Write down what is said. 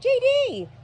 JD.